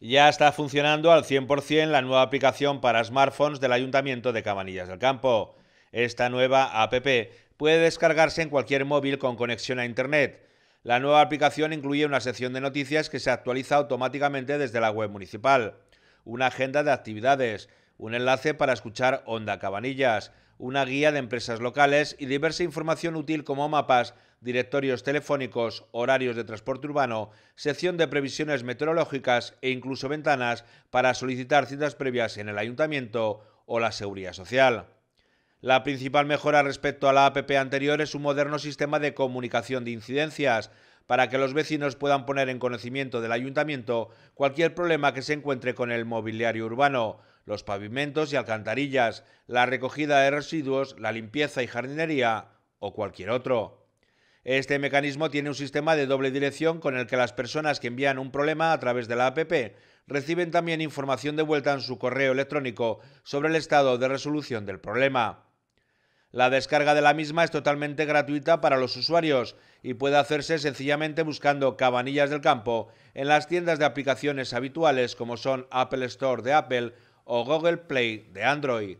Ya está funcionando al 100% la nueva aplicación para smartphones del Ayuntamiento de Cabanillas del Campo. Esta nueva APP puede descargarse en cualquier móvil con conexión a Internet. La nueva aplicación incluye una sección de noticias que se actualiza automáticamente desde la web municipal, una agenda de actividades, un enlace para escuchar Onda Cabanillas, una guía de empresas locales y diversa información útil como mapas, directorios telefónicos, horarios de transporte urbano, sección de previsiones meteorológicas e incluso ventanas para solicitar citas previas en el ayuntamiento o la seguridad social. La principal mejora respecto a la APP anterior es un moderno sistema de comunicación de incidencias para que los vecinos puedan poner en conocimiento del ayuntamiento cualquier problema que se encuentre con el mobiliario urbano, los pavimentos y alcantarillas, la recogida de residuos, la limpieza y jardinería o cualquier otro. Este mecanismo tiene un sistema de doble dirección con el que las personas que envían un problema a través de la APP reciben también información de vuelta en su correo electrónico sobre el estado de resolución del problema. La descarga de la misma es totalmente gratuita para los usuarios y puede hacerse sencillamente buscando Cabanillas del Campo en las tiendas de aplicaciones habituales como son Apple Store de Apple o Google Play de Android.